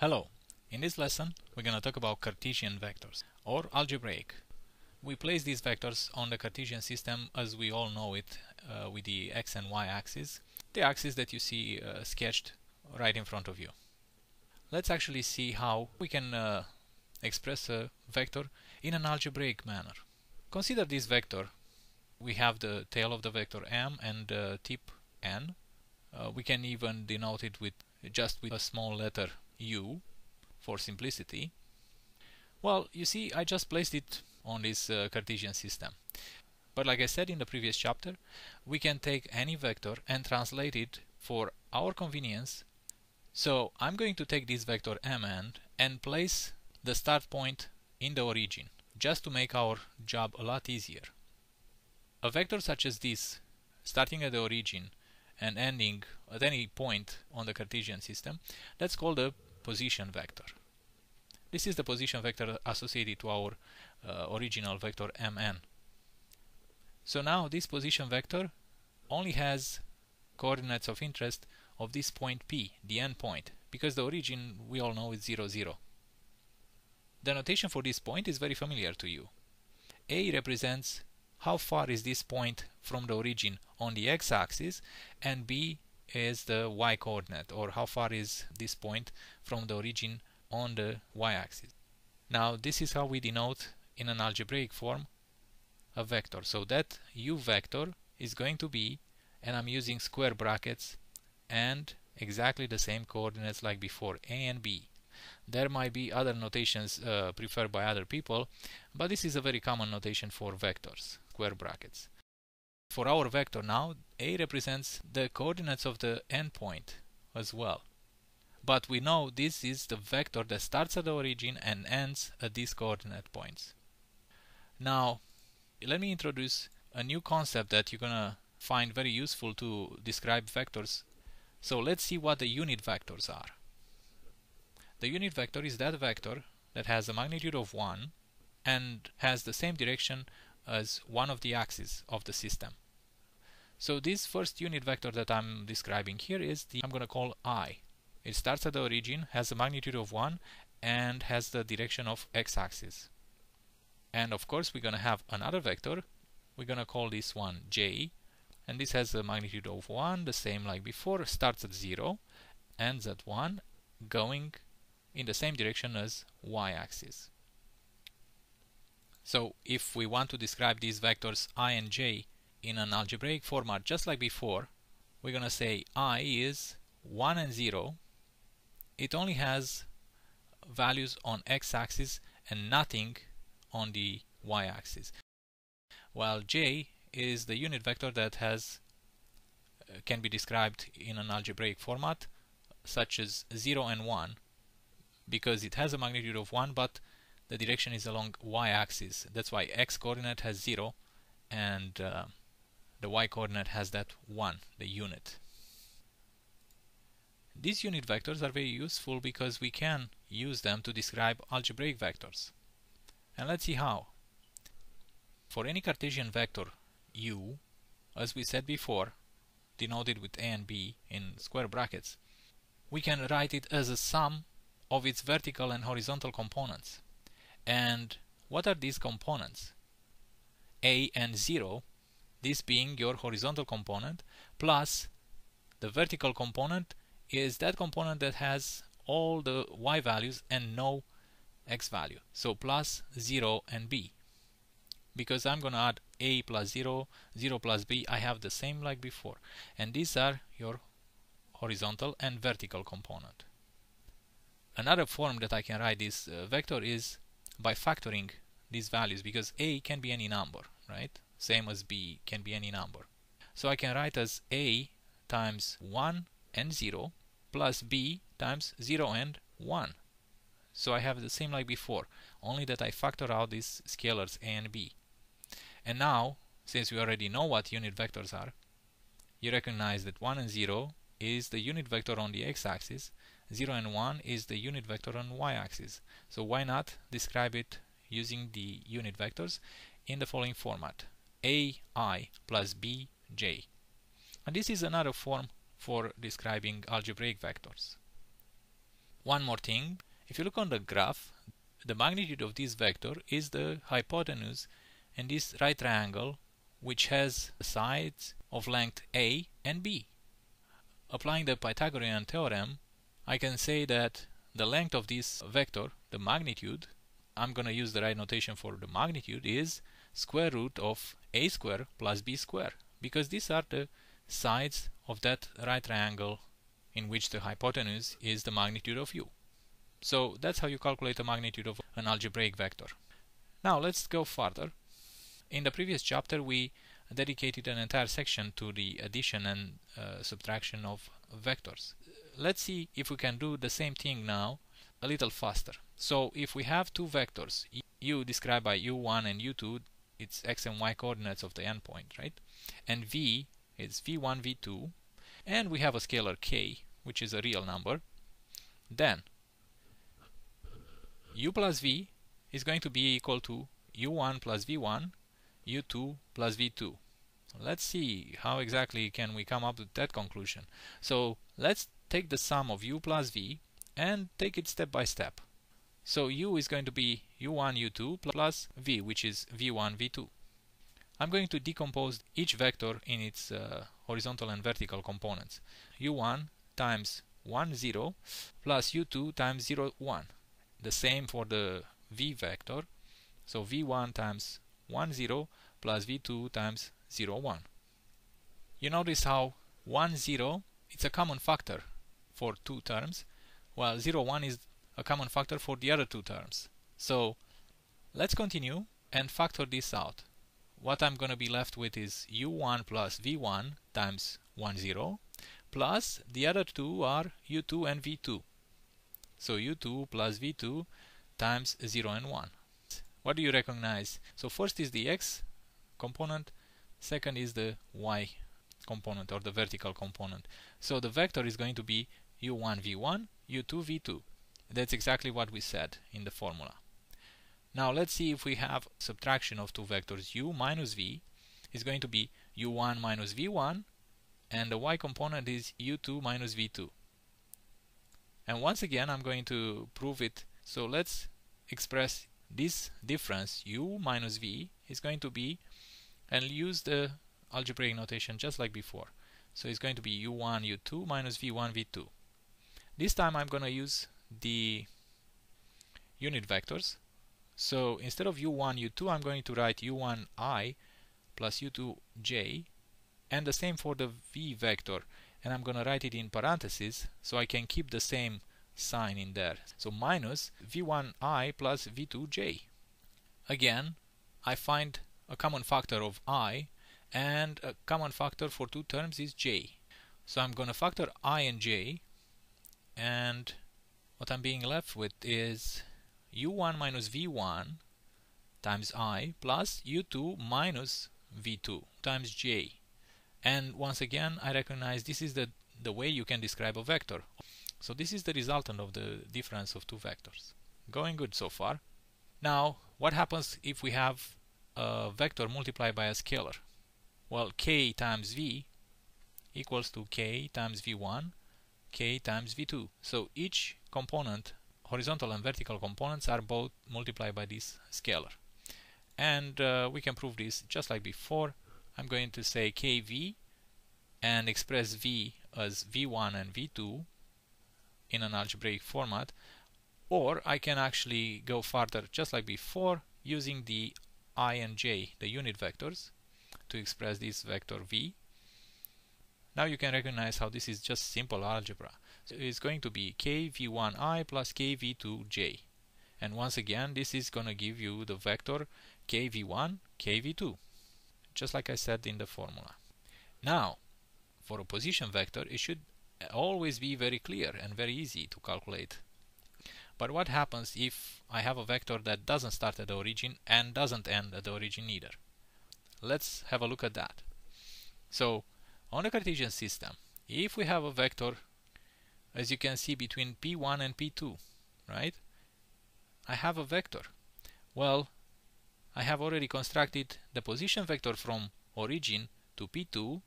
Hello, in this lesson we're going to talk about Cartesian vectors or algebraic. We place these vectors on the Cartesian system as we all know it uh, with the x and y axis, the axis that you see uh, sketched right in front of you. Let's actually see how we can uh, express a vector in an algebraic manner. Consider this vector. We have the tail of the vector m and the tip n. Uh, we can even denote it with just with a small letter u for simplicity. Well, you see, I just placed it on this uh, Cartesian system. But like I said in the previous chapter, we can take any vector and translate it for our convenience. So I'm going to take this vector mn and place the start point in the origin, just to make our job a lot easier. A vector such as this, starting at the origin and ending at any point on the Cartesian system, that's called a position vector. This is the position vector associated to our uh, original vector mn. So now this position vector only has coordinates of interest of this point P, the end point, because the origin we all know is 0, 0. The notation for this point is very familiar to you. A represents how far is this point from the origin on the x-axis and B is the y-coordinate or how far is this point from the origin on the y-axis. Now this is how we denote in an algebraic form a vector. So that u vector is going to be, and I'm using square brackets and exactly the same coordinates like before, a and b. There might be other notations uh, preferred by other people, but this is a very common notation for vectors, square brackets. For our vector now, a represents the coordinates of the endpoint as well. But we know this is the vector that starts at the origin and ends at these coordinate points. Now, let me introduce a new concept that you're gonna find very useful to describe vectors. So let's see what the unit vectors are. The unit vector is that vector that has a magnitude of 1 and has the same direction as one of the axes of the system. So this first unit vector that I'm describing here is the I'm going to call i. It starts at the origin, has a magnitude of 1 and has the direction of x-axis. And of course we're going to have another vector. We're going to call this one j and this has a magnitude of 1, the same like before, starts at 0, ends at 1, going in the same direction as y-axis. So if we want to describe these vectors i and j in an algebraic format just like before, we're going to say i is 1 and 0. It only has values on x-axis and nothing on the y-axis. While j is the unit vector that has uh, can be described in an algebraic format such as 0 and 1 because it has a magnitude of 1 but the direction is along y-axis. That's why x-coordinate has 0 and uh, the y-coordinate has that 1, the unit. These unit vectors are very useful because we can use them to describe algebraic vectors. And let's see how. For any Cartesian vector u, as we said before, denoted with a and b in square brackets, we can write it as a sum of its vertical and horizontal components. And what are these components? A and 0, this being your horizontal component, plus the vertical component is that component that has all the y values and no x value. So plus 0 and b. Because I'm going to add a plus 0, 0 plus b, I have the same like before. And these are your horizontal and vertical component. Another form that I can write this uh, vector is by factoring these values because a can be any number, right? Same as b can be any number. So I can write as a times 1 and 0 plus b times 0 and 1. So I have the same like before, only that I factor out these scalars a and b. And now, since we already know what unit vectors are, you recognize that 1 and 0 is the unit vector on the x-axis 0 and 1 is the unit vector on y-axis. So why not describe it using the unit vectors in the following format. Ai plus bj. And this is another form for describing algebraic vectors. One more thing, if you look on the graph, the magnitude of this vector is the hypotenuse in this right triangle which has sides of length a and b. Applying the Pythagorean theorem, I can say that the length of this vector, the magnitude, I'm going to use the right notation for the magnitude, is square root of a square plus b square because these are the sides of that right triangle in which the hypotenuse is the magnitude of u. So that's how you calculate the magnitude of an algebraic vector. Now let's go further. In the previous chapter we dedicated an entire section to the addition and uh, subtraction of vectors. Let's see if we can do the same thing now a little faster. So if we have two vectors, u described by u1 and u2, it's x and y coordinates of the endpoint, right? And v is v1, v2, and we have a scalar k, which is a real number, then u plus v is going to be equal to u1 plus v1 u2 plus v2. Let's see how exactly can we come up with that conclusion. So let's take the sum of u plus v and take it step by step. So u is going to be u1 u2 plus v which is v1 v2. I'm going to decompose each vector in its uh, horizontal and vertical components. u1 times 1 0 plus u2 times 0 1. The same for the v vector. So v1 times 1 0 plus v2 times 0 1. You notice how 1 0 it's a common factor for two terms while 0 1 is a common factor for the other two terms. So let's continue and factor this out. What I'm going to be left with is u1 plus v1 times 1 0 plus the other two are u2 and v2. So u2 plus v2 times 0 and 1. What do you recognize? So first is the x component, second is the y component or the vertical component. So the vector is going to be u1 v1, u2 v2. That's exactly what we said in the formula. Now let's see if we have subtraction of two vectors u minus v is going to be u1 minus v1 and the y component is u2 minus v2. And once again I'm going to prove it. So let's express this difference u minus v is going to be and use the algebraic notation just like before. So it's going to be u1 u2 minus v1 v2. This time I'm going to use the unit vectors. So instead of u1 u2 I'm going to write u1i plus u2j and the same for the v vector and I'm gonna write it in parentheses so I can keep the same sign in there. So minus v1i plus v2j. Again, I find a common factor of i and a common factor for two terms is j. So I'm going to factor i and j and what I'm being left with is u1 minus v1 times i plus u2 minus v2 times j. And once again, I recognize this is the, the way you can describe a vector. So this is the resultant of the difference of two vectors. Going good so far. Now, what happens if we have a vector multiplied by a scalar? Well, k times v equals to k times v1, k times v2. So each component, horizontal and vertical components, are both multiplied by this scalar. And uh, we can prove this just like before. I'm going to say kv and express v as v1 and v2 in an algebraic format or I can actually go further just like before using the i and j, the unit vectors, to express this vector v. Now you can recognize how this is just simple algebra. It's going to be kv1i plus kv2j. And once again, this is going to give you the vector kv1, kv2, just like I said in the formula. Now, for a position vector, it should always be very clear and very easy to calculate. But what happens if I have a vector that doesn't start at the origin and doesn't end at the origin either? Let's have a look at that. So, on the Cartesian system, if we have a vector, as you can see between p1 and p2, right? I have a vector. Well, I have already constructed the position vector from origin to p2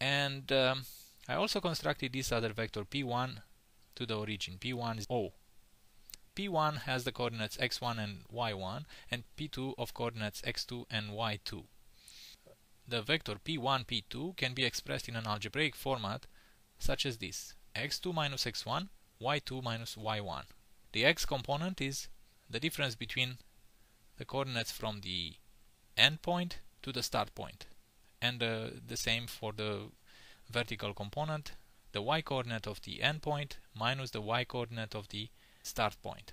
and um, I also constructed this other vector p1 to the origin. P1 is O. P1 has the coordinates x1 and y1 and P2 of coordinates x2 and y2. The vector P1, P2 can be expressed in an algebraic format such as this x2 minus x1, y2 minus y1. The x component is the difference between the coordinates from the endpoint to the start point and uh, the same for the vertical component the y coordinate of the endpoint minus the y coordinate of the start point.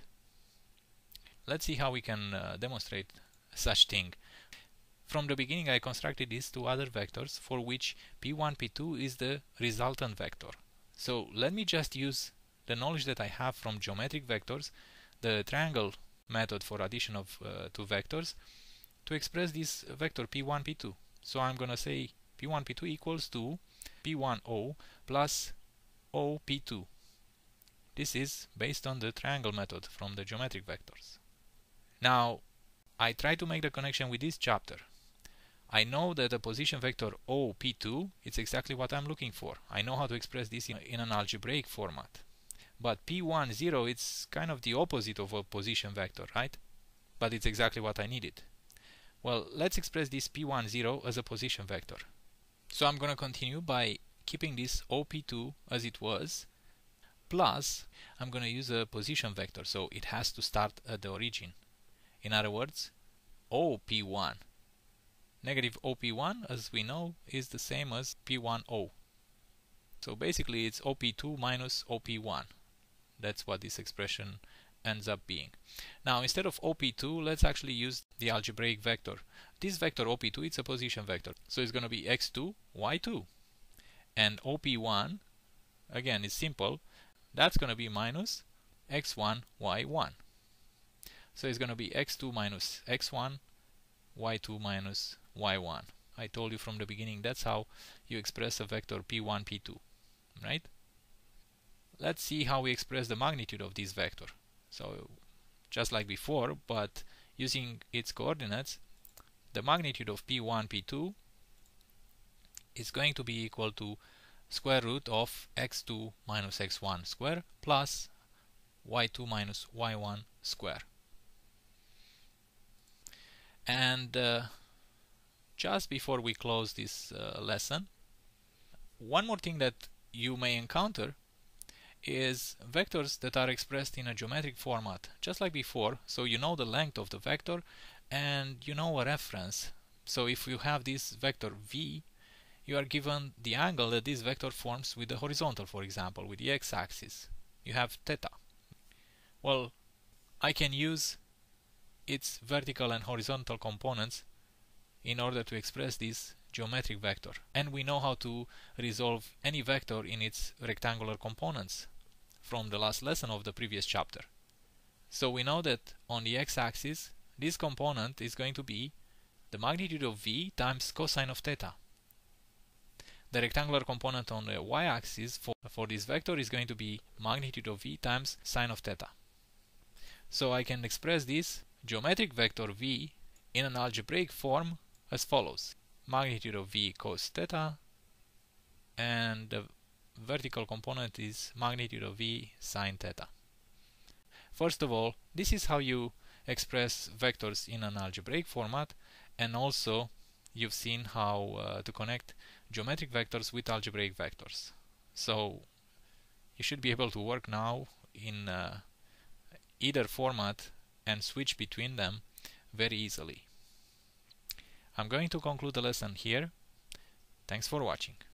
Let's see how we can uh, demonstrate such thing. From the beginning I constructed these two other vectors for which p1, p2 is the resultant vector. So let me just use the knowledge that I have from geometric vectors, the triangle method for addition of uh, two vectors, to express this vector p1, p2. So I'm going to say p1, p2 equals to p1o plus op2. This is based on the triangle method from the geometric vectors. Now, I try to make the connection with this chapter. I know that the position vector OP2 is exactly what I'm looking for. I know how to express this in, in an algebraic format. But P1O it's kind of the opposite of a position vector, right? But it's exactly what I needed. Well, let's express this P1O as a position vector. So I'm going to continue by keeping this OP2 as it was, plus I'm going to use a position vector, so it has to start at the origin. In other words, OP1. Negative OP1, as we know, is the same as P1O. So basically it's OP2 minus OP1. That's what this expression ends up being. Now instead of OP2, let's actually use the algebraic vector. This vector OP2, it's a position vector. So it's going to be x2, y2. And OP1, again, is simple. That's going to be minus x1, y1. So it's going to be x2 minus x1, y2 minus y1. I told you from the beginning that's how you express a vector p1, p2, right? Let's see how we express the magnitude of this vector. So just like before, but using its coordinates, the magnitude of p1, p2 is going to be equal to square root of x2 minus x1 square plus y2 minus y1 square. And uh, just before we close this uh, lesson, one more thing that you may encounter is vectors that are expressed in a geometric format, just like before. So you know the length of the vector and you know a reference. So if you have this vector v, you are given the angle that this vector forms with the horizontal, for example, with the x-axis. You have theta. Well, I can use its vertical and horizontal components in order to express this geometric vector. And we know how to resolve any vector in its rectangular components from the last lesson of the previous chapter. So we know that on the x-axis, this component is going to be the magnitude of v times cosine of theta. The rectangular component on the y-axis for, for this vector is going to be magnitude of v times sine of theta. So I can express this geometric vector v in an algebraic form as follows. Magnitude of v cos theta and the vertical component is magnitude of v sine theta. First of all, this is how you express vectors in an algebraic format and also you've seen how uh, to connect geometric vectors with algebraic vectors. So you should be able to work now in uh, either format and switch between them very easily. I'm going to conclude the lesson here. Thanks for watching.